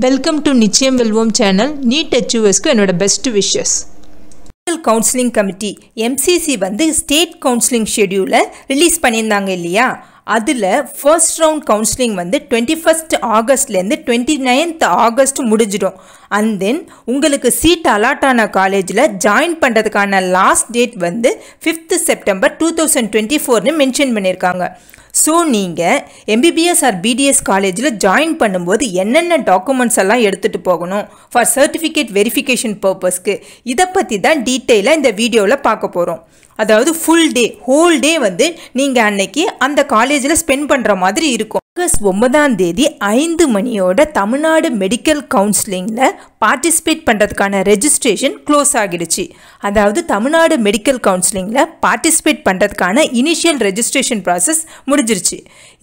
Welcome to நிச்சயம் வெல்வோம் channel NEET ஹெச்யூஎஸ்க்கு என்னோடய best wishes counselling committee MCC வந்து ஸ்டேட் கவுன்சிலிங் ஷெடியூலை ரிலீஸ் பண்ணியிருந்தாங்க இல்லையா? அதில் ஃபர்ஸ்ட் ரவுண்ட் கவுன்சிலிங் வந்து டுவெண்ட்டி ஃபஸ்ட் ஆகஸ்ட்லேருந்து டுவெண்ட்டி நைன்த் ஆகஸ்ட் முடிஞ்சிடும். அண்ட் தென் உங்களுக்கு சீட் அலாட் ஆன காலேஜில் ஜாயின் பண்ணுறதுக்கான லாஸ்ட் டேட் வந்து fifth September two thousand twenty ஃபோர்னு மென்ஷன் பண்ணியிருக்காங்க. ஸோ நீங்கள் எம்பிபிஎஸ் ஆர் பிடிஎஸ் காலேஜில் ஜாயின் பண்ணும்போது என்னென்ன டாக்குமெண்ட்ஸ் எல்லாம் எடுத்துகிட்டு போகணும்? ஃபார் சர்டிஃபிகேட் வெரிஃபிகேஷன் பர்பஸ்க்கு இதை பற்றி தான் டீட்டெயிலாக இந்த வீடியோவில் பார்க்க போகிறோம் அதாவது ஃபுல் டே ஹோல் டே வந்து நீங்கள் அன்னைக்கு அந்த காலேஜில் ஸ்பெண்ட் பண்ணுற மாதிரி இருக்கும். ஆகஸ்ட் ஒன்பதாம் தேதி ஐந்து மணியோட தமிழ்நாடு மெடிக்கல் கவுன்சிலிங்கில் பார்ட்டிசிபேட் பண்ணுறதுக்கான ரெஜிஸ்ட்ரேஷன் க்ளோஸ் ஆகிடுச்சு. அதாவது தமிழ்நாடு மெடிக்கல் கவுன்சிலிங்கில் பார்ட்டிசிபேட் பண்ணுறதுக்கான இனிஷியல் ரெஜிஸ்ட்ரேஷன் ப்ராசஸ் முடிஞ்சிருச்சு.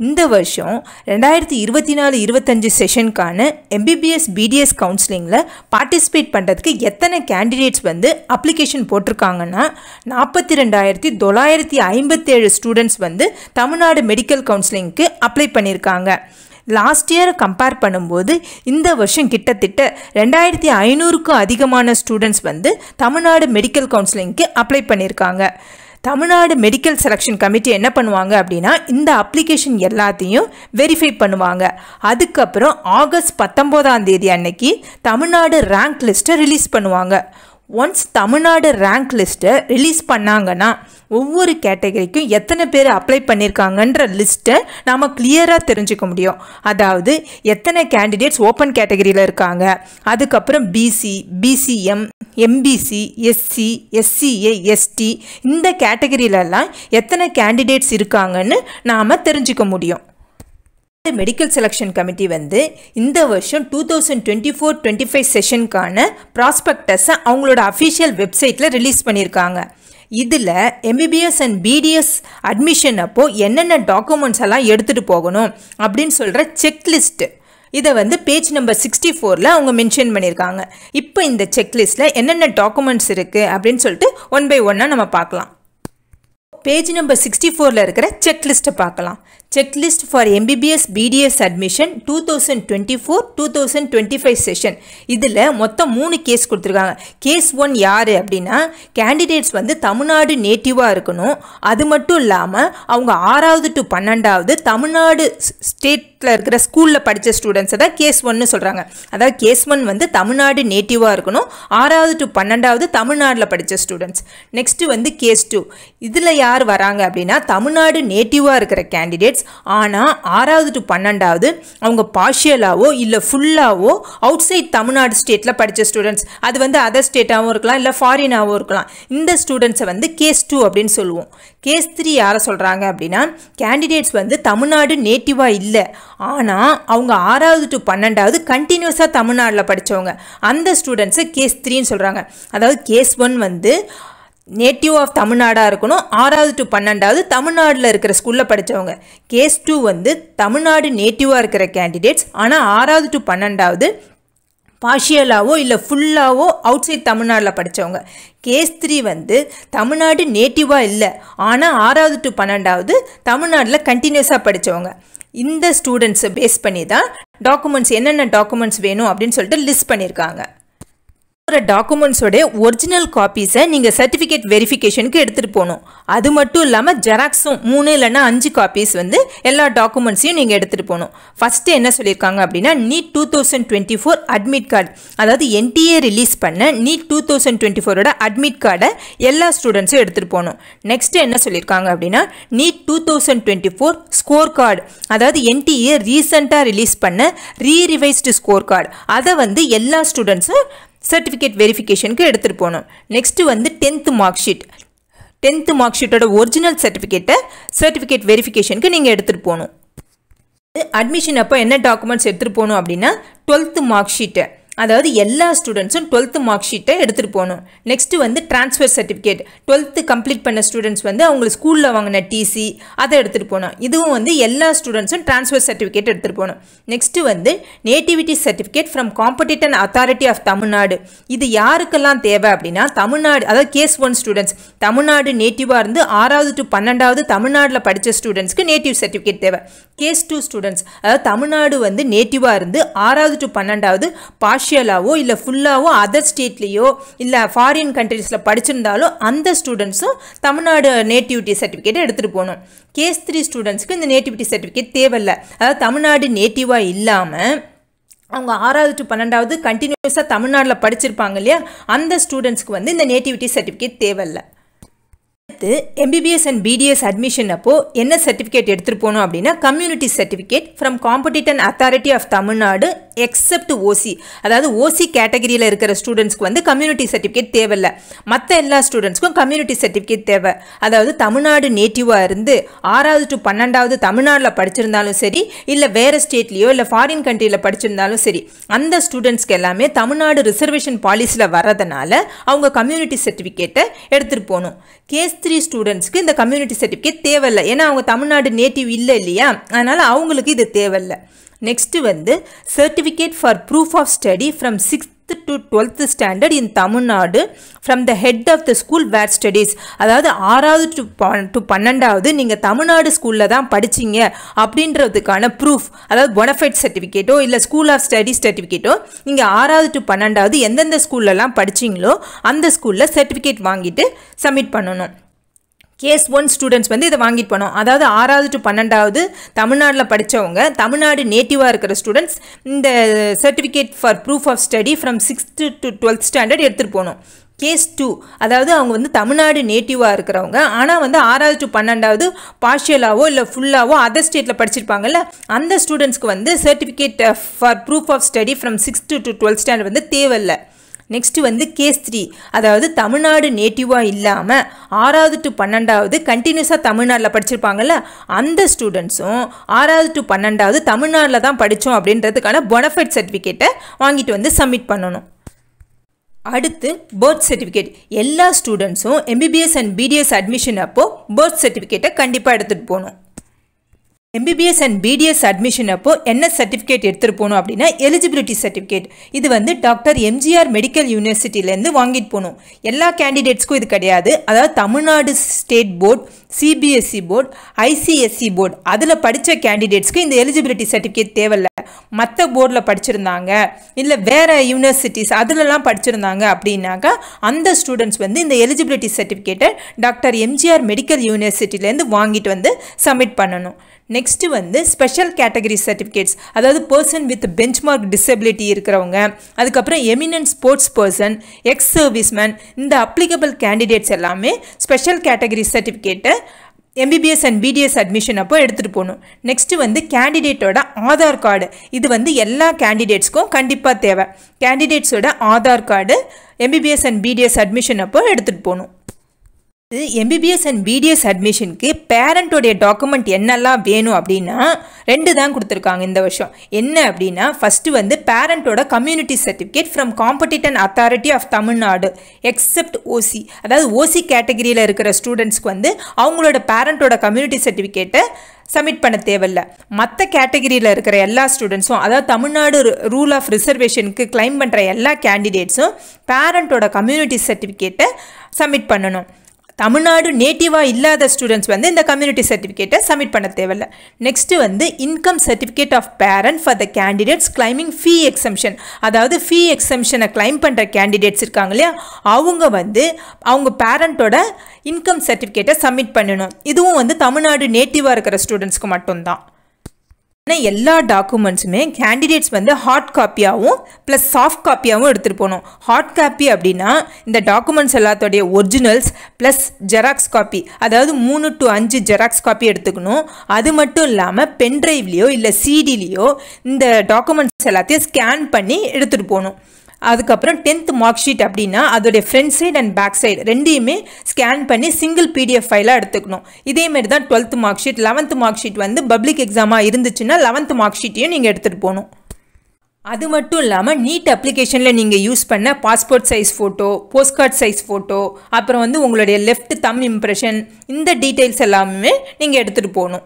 இந்த வருஷம் ரெண்டாயிரத்தி இருபத்தி நாலு இருபத்தஞ்சு செஷனுக்கான எம்பிபிஎஸ் பிடிஎஸ் கவுன்சிலிங்கில் பார்ட்டிசிபேட் பண்ணுறதுக்கு எத்தனை கேண்டிடேட்ஸ் வந்து அப்ளிகேஷன் போட்டிருக்காங்கன்னா நாற்பத்தி ரெண்டாயிரத்தி தொள்ளாயிரத்தி ஐம்பத்தேழு ஸ்டூடெண்ட்ஸ் வந்து தமிழ்நாடு மெடிக்கல் கவுன்சிலிங்க்கு அப்ளை பண்ணியிருக்காங்க. லாஸ்ட் இயரை கம்பேர் பண்ணும்போது இந்த வருஷம் கிட்டத்தட்ட ரெண்டாயிரத்தி ஐநூறுக்கும் அதிகமான ஸ்டூடெண்ட்ஸ் வந்து தமிழ்நாடு மெடிக்கல் கவுன்சிலிங்க்கு அப்ளை பண்ணியிருக்காங்க. தமிழ்நாடு மெடிக்கல் செலெக்ஷன் கமிட்டி என்ன பண்ணுவாங்க அப்படின்னா இந்த அப்ளிகேஷன் எல்லாத்தையும் வெரிஃபை பண்ணுவாங்க. அதுக்கப்புறம் ஆகஸ்ட் பத்தொம்போதாம் தேதி அன்னைக்கு தமிழ்நாடு ரேங்க் லிஸ்ட்டை ரிலீஸ் பண்ணுவாங்க. ஒன்ஸ் தமிழ்நாடு ரேங்க் லிஸ்ட்டை ரிலீஸ் பண்ணாங்கன்னா ஒவ்வொரு கேட்டகரிக்கும் எத்தனை பேர் அப்ளை பண்ணியிருக்காங்கன்ற லிஸ்ட்டை நாம் கிளியராக தெரிஞ்சுக்க முடியும். அதாவது எத்தனை கேண்டிடேட்ஸ் ஓப்பன் கேட்டகரியில் இருக்காங்க. அதுக்கப்புறம் BC BCM MBC SC SCA ST இந்த கேட்டகரியிலலாம் எத்தனை கேண்டிடேட்ஸ் இருக்காங்கன்னு நாம் தெரிஞ்சுக்க முடியும். மெடிக்கல் செலெக்ஷன் கமிட்டி வந்து இந்த வருஷம் two thousand twenty four twenty five செஷனுக்கான ப்ராஸ்பெக்டஸை அவங்களோட அஃபிஷியல் வெப்சைட்டில் ரிலீஸ் பண்ணியிருக்காங்க. இதில் எம்பிபிஎஸ் அண்ட் பிடிஎஸ் அட்மிஷன் அப்போது என்னென்ன டாக்குமெண்ட்ஸ் எல்லாம் எடுத்துகிட்டு போகணும் அப்படின்னு சொல்கிற செக்லிஸ்ட்டு இதை வந்து பேஜ் நம்பர் சிக்ஸ்டி ஃபோரில் அவங்க மென்ஷன் பண்ணியிருக்காங்க. இப்போ இந்த செக்லிஸ்ட்டில் என்னென்ன டாக்குமெண்ட்ஸ் இருக்குது அப்படின்னு சொல்லிட்டு ஒன் பை ஒன்னாக நம்ம பார்க்கலாம். பேஜ் நம்பர் சிக்ஸ்டி ஃபோரில் இருக்கிற செக்லிஸ்ட்டை பார்க்கலாம். Checklist for MBBS BDS admission two thousand twenty four two thousand twenty five session இதில் மொத்தம் மூணு கேஸ் கொடுத்துருக்காங்க. கேஸ் ஒன் யார் அப்படின்னா கேண்டிடேட்ஸ் வந்து தமிழ்நாடு நேட்டிவாக இருக்கணும். அது மட்டும் இல்லாமல் அவங்க ஆறாவது டு பன்னெண்டாவது தமிழ்நாடு ஸ்டேட்டில் இருக்கிற ஸ்கூலில் படித்த ஸ்டூடெண்ட்ஸை தான் கேஸ் ஒன்னு சொல்கிறாங்க அதாவது கேஸ் ஒன் வந்து தமிழ்நாடு நேட்டிவாக இருக்கணும். ஆறாவது டு பன்னெண்டாவது தமிழ்நாட்டில் படித்த ஸ்டூடெண்ட்ஸ் நெக்ஸ்ட்டு வந்து கேஸ் டூ இதில் யார் வராங்க அப்படின்னா தமிழ்நாடு நேட்டிவாக இருக்கிற கேண்டிடேட்ஸ் ஆனால் ஆறாவது டு பன்னெண்டாவது அவங்க பார்ஷியலாகவோ இல்லை ஃபுல்லாகவோ அவுட் சைட் தமிழ்நாடு ஸ்டேட்டில் படித்த ஸ்டூடெண்ட்ஸ் அது வந்து அதர் ஸ்டேட்டாகவும் இருக்கலாம் இல்லை ஃபாரினாகவும் இருக்கலாம். இந்த ஸ்டூடெண்ட்ஸை வந்து கேஸ் டூ அப்படின்னு சொல்லுவோம். கேஸ் த்ரீ யாரை சொல்கிறாங்க அப்படின்னா கேண்டிடேட்ஸ் வந்து தமிழ்நாடு நேட்டிவாக இல்லை. ஆனால் அவங்க ஆறாவது டு பன்னெண்டாவது கண்டினியூஸாக தமிழ்நாட்டில் படித்தவங்க அந்த ஸ்டூடெண்ட்ஸை கேஸ் த்ரீன்னு சொல்கிறாங்க அதாவது கேஸ் ஒன் வந்து நேட்டிவ் ஆஃப் தமிழ்நாடாக இருக்கணும். ஆறாவது டு பன்னெண்டாவது தமிழ்நாட்டில் இருக்கிற ஸ்கூலில் படித்தவங்க கேஸ் டூ வந்து தமிழ்நாடு நேட்டிவாக இருக்கிற கேண்டிடேட்ஸ் ஆனால் ஆறாவது டு பன்னெண்டாவது பார்ஷியலாகவோ இல்லை ஃபுல்லாகவோ அவுட் சைட் தமிழ்நாட்டில் படித்தவங்க கேஸ் த்ரீ வந்து தமிழ்நாடு நேட்டிவாக இல்லை. ஆனால் ஆறாவது டு பன்னெண்டாவது தமிழ்நாட்டில் கண்டினியூஸாக படித்தவங்க இந்த ஸ்டூடெண்ட்ஸை பேஸ் பண்ணி தான் டாக்குமெண்ட்ஸ் என்னென்ன டாக்குமெண்ட்ஸ் வேணும் அப்படின்னு சொல்லிட்டு லிஸ்ட் பண்ணியிருக்காங்க டாக்குமெண்ட்ஸோட ஒரிஜினல் காப்பீஸை நீங்கள் சர்டிஃபிகேட் வெரிஃபிகேஷனுக்கு எடுத்துகிட்டு போகணும். அது மட்டும் இல்லாமல் ஜெராக்ஸும் மூணு இல்லைன்னா அஞ்சு காப்பீஸ் வந்து எல்லா டாக்குமெண்ட்ஸையும் நீங்கள் எடுத்துகிட்டு போகணும். ஃபஸ்ட்டு என்ன சொல்லியிருக்காங்க அப்படின்னா NEET two thousand twenty four admit card அதாவது என்டிஏ ரிலீஸ் பண்ண நீட் டூ தௌசண்ட் டுவெண்ட்டி ஃபோரோட அட்மிட் கார்டை எல்லா ஸ்டூடெண்ட்ஸும் எடுத்துகிட்டு போகணும். நெக்ஸ்ட்டு என்ன சொல்லியிருக்காங்க அப்படின்னா NEET two thousand twenty four score card அதாவது என்டிஏ ரீசெண்டாக ரிலீஸ் பண்ண ரீரிவைஸ்டு ஸ்கோர் கார்டு அதை வந்து எல்லா ஸ்டூடெண்ட்ஸும் சர்டிஃபிகேட் வெரிஃபிகேஷனுக்கு எடுத்துகிட்டு போகணும். நெக்ஸ்ட்டு வந்து tenth mark sheet tenth mark ஷீட்டோட original சர்டிஃபிகேட்டை சர்டிஃபிகேட் வெரிஃபிகேஷனுக்கு நீங்கள் எடுத்துகிட்டு போகணும். அட்மிஷன் அப்போ என்ன டாக்குமெண்ட்ஸ் எடுத்துகிட்டு போகணும் அப்படின்னா டுவெல்த்து மார்க் ஷீட்டை அதாவது எல்லா ஸ்டூடெண்ட்ஸும் டுவெல்த்து மார்க் ஷீட்டை எடுத்துகிட்டு போகணும். நெக்ஸ்ட்டு வந்து ட்ரான்ஸ்ஃபர் சர்டிஃபிகேட் டுவெல்த்து கம்ப்ளீட் பண்ண ஸ்டூடெண்ட்ஸ் வந்து அவங்க ஸ்கூலில் வாங்கின டிசி அதை எடுத்துகிட்டு போகணும். இதுவும் வந்து எல்லா ஸ்டூடெண்ட்ஸும் ட்ரான்ஸ்ஃபர் சர்டிஃபிகேட் எடுத்துகிட்டு போகணும். நெக்ஸ்ட்டு வந்து nativity certificate from competent authority of Tamil Nadu இது யாருக்கெல்லாம் தேவை அப்படின்னா தமிழ்நாடு அதாவது கேஸ் ஒன் ஸ்டூடெண்ட்ஸ் தமிழ்நாடு நேட்டிவாக இருந்து ஆறாவது டு பன்னெண்டாவது தமிழ்நாட்டில் படித்த ஸ்டூடெண்ட்ஸ்க்கு நேட்டிவ் சர்டிஃபிகேட் தேவை. கேஸ் டூ ஸ்டூடெண்ட்ஸ் அதாவது தமிழ்நாடு வந்து நேட்டிவாக இருந்து ஆறாவது டு பன்னெண்டாவது பாஷ் பார்ஷியலாகவோ இல்லை ஃபுல்லாகவோ அதர் ஸ்டேட்லேயோ இல்லை ஃபாரின் கண்ட்ரீஸில் படிச்சிருந்தாலும் அந்த ஸ்டூடெண்ட்ஸும் தமிழ்நாடு நேட்டிவிட்டி சர்டிஃபிகேட்டை எடுத்துகிட்டு போகணும். கேஸ் த்ரீ ஸ்டூடெண்ட்ஸ்க்கு இந்த நேட்டிவிட்டி சர்டிஃபிகேட் தேவையில்லை. அதாவது தமிழ்நாடு நேட்டிவாக இல்லாமல் அவங்க ஆறாவது டு பன்னெண்டாவது கண்டினியூஸாக தமிழ்நாட்டில் படிச்சிருப்பாங்க இல்லையா? அந்த ஸ்டூடெண்ட்ஸ்க்கு வந்து இந்த நேட்டிவிட்டி சர்டிஃபிகேட் தேவையில்லை. அடுத்து எம்பிபிஎஸ் அண்ட் பிடிஎஸ் அட்மிஷன் அப்போது என்ன சர்டிஃபிகேட் எடுத்துகிட்டு போகணும் அப்படின்னா community certificate from competent authority of Tamil Nadu except OC அதாவது ஓசி கேட்டகரியில் இருக்கிற ஸ்டூடெண்ட்ஸ்க்கு வந்து கம்யூனிட்டி சர்டிஃபிகேட் தேவையில்லை. மற்ற எல்லா ஸ்டூடெண்ட்ஸ்க்கும் கம்யூனிட்டி சர்டிஃபிகேட் தேவை. அதாவது தமிழ்நாடு நேட்டிவாக இருந்து ஆறாவது டு பன்னெண்டாவது தமிழ்நாட்டில் படிச்சிருந்தாலும் சரி இல்லை வேறு ஸ்டேட்லேயோ இல்லை ஃபாரின் கண்ட்ரியில் படிச்சிருந்தாலும் சரி அந்த ஸ்டூடெண்ட்ஸ்க்கு எல்லாமே தமிழ்நாடு ரிசர்வேஷன் பாலிசியில் வரதுனால அவங்க கம்யூனிட்டி சர்டிஃபிகேட்டை எடுத்துகிட்டு போகணும். கேஸ் த்ரீ ஸ்டூடெண்ட்ஸ்க்கு இந்த கம்யூனிட்டி சர்டிஃபிகேட் தேவையில்லை. ஏன்னா அவங்க தமிழ்நாடு நேட்டிவ் இல்லை இல்லையா? அதனால் அவங்களுக்கு இது தேவையில்லை. நெக்ஸ்ட்டு வந்து certificate for proof of study from sixth to twelfth standard in Tamil Nadu from the head of the school where studies அதாவது ஆறாவது டு டு பன்னெண்டாவது நீங்கள் தமிழ்நாடு ஸ்கூலில் தான் படிச்சீங்க அப்படின்றதுக்கான ப்ரூஃப் அதாவது பொனஃபைட் சர்டிஃபிகேட்டோ இல்லை ஸ்கூல் ஆஃப் ஸ்டடி சர்டிஃபிகேட்டோ நீங்கள் ஆறாவது டு பன்னெண்டாவது எந்தெந்த ஸ்கூல்லலாம் படிச்சீங்களோ அந்த ஸ்கூலில் சர்டிஃபிகேட் வாங்கிட்டு சப்மிட் பண்ணணும். கேஸ் ஒன் ஸ்டூடெண்ட்ஸ் வந்து இதை வாங்கிட்டு போனோம். அதாவது ஆறாவது டு பன்னெண்டாவது தமிழ்நாட்டில் படித்தவங்க தமிழ்நாடு நேட்டிவாக இருக்கிற ஸ்டூடெண்ட்ஸ் இந்த certificate for proof of study from sixth to twelfth standard எடுத்துகிட்டு போகணும் கேஸ் டூ அதாவது அவங்க வந்து தமிழ்நாடு நேட்டிவாக இருக்கிறவங்க ஆனால் வந்து ஆறாவது டு பன்னெண்டாவது பார்ஷியலாவோ இல்லை ஃபுல்லாவோ அதர் ஸ்டேட்டில் படிச்சிருப்பாங்கல்ல அந்த ஸ்டூடெண்ட்ஸ்க்கு வந்து certificate for proof of study from sixth to twelfth standard வந்து தேவையில்லை. நெக்ஸ்ட்டு வந்து கேஸ் த்ரீ அதாவது தமிழ்நாடு நேட்டிவாக இல்லாமல் ஆறாவது டு பன்னெண்டாவது கண்டினியூஸாக தமிழ்நாட்டில் படிச்சிருப்பாங்கல்ல அந்த ஸ்டூடெண்ட்ஸும் ஆறாவது டு பன்னெண்டாவது தமிழ்நாட்டில் தான் படித்தோம் அப்படின்றதுக்கான பொனஃபைட் சர்டிஃபிகேட்டை வாங்கிட்டு வந்து சப்மிட் பண்ணணும். அடுத்து பர்த் சர்டிஃபிகேட் எல்லா ஸ்டூடெண்ட்ஸும் எம்பிபிஎஸ் அண்ட் பிடிஎஸ் அட்மிஷன் அப்போது பர்த் சர்டிஃபிகேட்டை கண்டிப்பாக எடுத்துகிட்டு போகணும். எம்பிபிஎஸ் அண்ட் பிடிஎஸ் அட்மிஷன் அப்போ என்ன சர்டிஃபிகேட் எடுத்துகிட்டு போகணும் அப்படின்னா எலிஜிபிலிட்டி சர்டிஃபிகேட் இது வந்து டாக்டர் எம்ஜிஆர் மெடிக்கல் யூனிவர்சிட்டியிலேருந்து வாங்கிட்டு போகணும். எல்லா கேண்டிடேட்ஸ்க்கும் இது கிடையாது. அதாவது Tamil Nadu state board CBSE board ICSE board அதில் படித்த கேண்டிடேட்ஸ்க்கு இந்த எலிஜிபிலிட்டி சர்டிஃபிகேட் தேவையில்லை. மற்ற போர்டில் படிச்சிருந்தாங்க. இல்லை வேறு யூனிவர்சிட்டிஸ் அதிலலாம் படிச்சிருந்தாங்க அப்படின்னாக்கா அந்த ஸ்டூடெண்ட்ஸ் வந்து இந்த எலிஜிபிலிட்டி சர்டிஃபிகேட்டை டாக்டர் எம்ஜிஆர் மெடிக்கல் யூனிவர்சிட்டிலேருந்து வாங்கிட்டு வந்து சப்மிட் பண்ணணும். நெக்ஸ்ட்டு வந்து ஸ்பெஷல் கேட்டகரி சர்டிஃபிகேட்ஸ் அதாவது பர்சன் வித் பெஞ்ச்மார்க் டிசபிலிட்டி இருக்கிறவங்க. அதுக்கப்புறம் eminent sports person ex serviceman இந்த அப்ளிகபிள் கேண்டிடேட்ஸ் எல்லாமே ஸ்பெஷல் கேட்டகரி சர்டிஃபிகேட்டை எம்பிபிஎஸ் அண்ட் பிடிஎஸ் அட்மிஷன் அப்போ எடுத்துகிட்டு போகணும். நெக்ஸ்ட்டு வந்து கேண்டிடேட்டோட ஆதார் கார்டு. இது வந்து எல்லா கேண்டிடேட்ஸ்க்கும் கண்டிப்பாக தேவை. கேண்டிடேட்ஸோட Aadhaar card MBBS and BDS admission அப்போ எடுத்துகிட்டு போகணும். எம்பிபிஎஸ் அண்ட் பிடிஎஸ் அட்மிஷனுக்கு பேரண்ட்டோடைய டாக்குமெண்ட் என்னெல்லாம் வேணும் அப்படின்னா ரெண்டு தான் கொடுத்துருக்காங்க இந்த வருஷம். என்ன அப்படின்னா ஃபஸ்ட்டு வந்து பேரண்ட்டோட community certificate from competent authority of Tamil Nadu except OC அதாவது ஓசி கேட்டகரியில் இருக்கிற ஸ்டூடெண்ட்ஸ்க்கு வந்து அவங்களோட பேரண்ட்டோட கம்யூனிட்டி சர்டிஃபிகேட்டை சப்மிட் பண்ண தேவையில்ல. மற்ற கேட்டகரியில் இருக்கிற எல்லா ஸ்டூடெண்ட்ஸும் அதாவது தமிழ்நாடு ரூல் ஆஃப் ரிசர்வேஷனுக்கு கிளைம் பண்ணுற எல்லா கேண்டிடேட்ஸும் பேரண்ட்டோட கம்யூனிட்டி சர்டிஃபிகேட்டை சப்மிட் பண்ணணும். தமிழ்நாடு நேட்டிவாக இல்லாத ஸ்டூடெண்ட்ஸ் வந்து இந்த கம்யூனிட்டி சர்டிஃபிகேட்டை சப்மிட் பண்ண தேவையில்ல. நெக்ஸ்ட்டு வந்து income certificate of parent for the candidates claiming fee exemption அதாவது ஃபீ எக்ஸம்ஷனை கிளைம் பண்ணுற கேண்டிடேட்ஸ் இருக்காங்க இல்லையா? அவங்க வந்து அவங்க பேரண்ட்டோட இன்கம் சர்டிஃபிகேட்டை சப்மிட் பண்ணணும். இதுவும் வந்து தமிழ்நாடு நேட்டிவாக இருக்கிற ஸ்டூடெண்ட்ஸ்க்கு மட்டும்தான். ஆனால் எல்லா டாக்குமெண்ட்ஸுமே கேண்டிடேட்ஸ் வந்து ஹார்ட் காப்பியாகவும் ப்ளஸ் சாஃப்ட் காப்பியாகவும் எடுத்துகிட்டு போகணும். ஹார்ட் காப்பி அப்படின்னா இந்த டாக்குமெண்ட்ஸ் எல்லாத்தோடைய ஒரிஜினல்ஸ் ப்ளஸ் ஜெராக்ஸ் காப்பி அதாவது மூணு டு அஞ்சு ஜெராக்ஸ் காப்பி எடுத்துக்கணும். அது மட்டும் இல்லாமல் பென்ட்ரைவ்லேயோ இல்லை சிடிலேயோ இந்த டாக்குமெண்ட்ஸ் எல்லாத்தையும் ஸ்கேன் பண்ணி எடுத்துகிட்டு போகணும். அதுக்கப்புறம் டென்த் மார்க் ஷீட் அப்படின்னா அதோடைய front side and back side ரெண்டையுமே ஸ்கேன் பண்ணி சிங்கிள் பிடிஎஃப் ஃபைலாக எடுத்துக்கணும். இதேமாரி தான் twelfth mark sheet eleventh mark sheet வந்து பப்ளிக் எக்ஸாமாக இருந்துச்சுன்னா லெவன்த் மார்க் ஷீட்டையும் நீங்கள் எடுத்துகிட்டு போகணும். அது மட்டும் இல்லாமல் நீட் அப்ளிகேஷனில் நீங்கள் யூஸ் பண்ண passport size photo post card size photo அப்புறம் வந்து உங்களுடைய லெஃப்ட் தம் இம்ப்ரெஷன் இந்த டீட்டெயில்ஸ் எல்லாமே நீங்கள் எடுத்துகிட்டு போகணும்.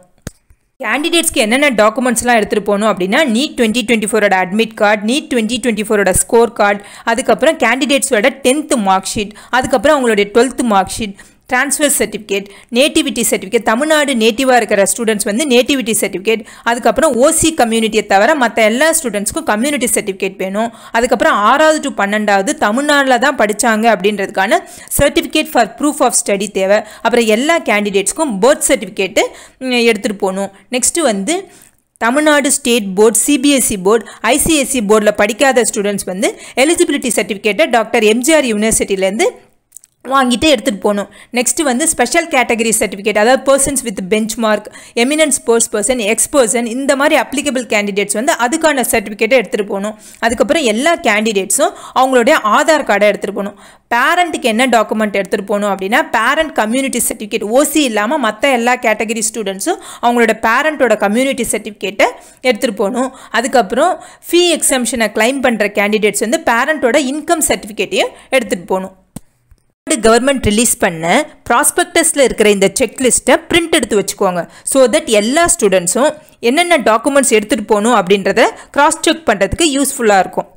கேண்டிடேட்ஸ்க்கு என்னென்ன டாக்குமெண்ட்ஸ்லாம் எடுத்துகிட்டு போகணும் அப்படின்னா நீட் டுவெண்ட்டி டுவெண்ட்டி ஃபோரோட admit card NEET twenty twenty ஃபோரோட ஸ்கோர் கார்டு அதுக்கப்புறம் கேண்டிடேட்ஸோட டென்த்து மார்க் ஷீட் அதுக்கப்புறம் அவங்களுடைய twelfth mark sheet transfer certificate nativity certificate Tamil Nadu நேட்டிவாக இருக்கிற ஸ்டூடெண்ட்ஸ் வந்து நேட்டிவிட்டி சர்டிஃபிகேட் அதுக்கப்புறம் ஓசி கம்யூனிட்டியை தவிர மற்ற எல்லா ஸ்டூடெண்ட்ஸ்க்கும் கம்யூனிட்டி சர்டிஃபிகேட் வேணும். அதுக்கப்புறம் ஆறாவது டு பன்னெண்டாவது தமிழ்நாட்டில் தான் படித்தாங்க அப்படின்றதுக்கான certificate for proof of study தேவை. அப்புறம் எல்லா கேண்டிடேட்ஸ்க்கும் பர்த் சர்டிஃபிகேட்டு எடுத்துகிட்டு போகணும். நெக்ஸ்ட்டு வந்து Tamil Nadu state board CBSE board ICSE போர்டில் படிக்காத ஸ்டூடெண்ட்ஸ் வந்து எலிஜிபிலிட்டி சர்டிஃபிகேட்டை டாக்டர் எம்ஜிஆர் யூனிவர்சிட்டியிலேருந்து வாங்கிட்டு எடுத்துகிட்டு போகணும். நெக்ஸ்ட்டு வந்து ஸ்பெஷல் கேட்டகரி சர்டிஃபிகேட் அதாவது persons with benchmark eminent sports person ex person இந்த மாதிரி அப்ளிகபிள் கேண்டிடேட்ஸ் வந்து அதுக்கான சர்டிஃபிகேட்டை எடுத்துகிட்டு போகணும். அதுக்கப்புறம் எல்லா கேண்டிடேட்ஸும் அவங்களுடைய ஆதார் கார்டை எடுத்துகிட்டு போகணும். பேரண்ட்டுக்கு என்ன டாக்குமெண்ட் எடுத்துகிட்டு போகணும் அப்படின்னா பேரண்ட் கம்யூனிட்டி சர்டிஃபிகேட் ஓசி இல்லாமல் மற்ற எல்லா கேட்டகரி ஸ்டூடெண்ட்ஸும் அவங்களோட பேரண்ட்டோட கம்யூனிட்டி சர்டிஃபிகேட்டை எடுத்துகிட்டு போகணும். அதுக்கப்புறம் ஃபீ எக்ஸம்ஷனை கிளைம் பண்ணுற கேண்டிடேட்ஸ் வந்து பேரண்ட்டோட இன்கம் சர்டிஃபிகேட்டையும் எடுத்துகிட்டு போகணும். கவர்மெண்ட் ரிலீஸ் பண்ண ப்ராஸ்பெக்டஸில் இருக்கிற இந்த செக்லிஸ்ட்டை பிரிண்ட் எடுத்து வச்சுக்கோங்க. ஸோ தட் எல்லா ஸ்டூடெண்ட்ஸும் என்னென்ன டாக்குமெண்ட்ஸ் எடுத்துகிட்டு போகணும் அப்படின்றத கிராஸ் செக் பண்ணுறதுக்கு யூஸ்ஃபுல்லாக இருக்கும்.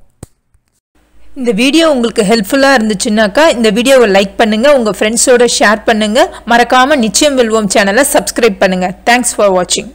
இந்த வீடியோ உங்களுக்கு ஹெல்ப்ஃபுல்லாக இருந்துச்சுன்னாக்கா இந்த வீடியோவை லைக் பண்ணுங்கள் உங்கள் ஃப்ரெண்ட்ஸோட ஷேர் பண்ணுங்கள் மறக்காமல் நிச்சயம் வெல்வோம் சேனலை சப்ஸ்கிரைப் பண்ணுங்கள் தேங்க்ஸ் ஃபார் வாட்சிங்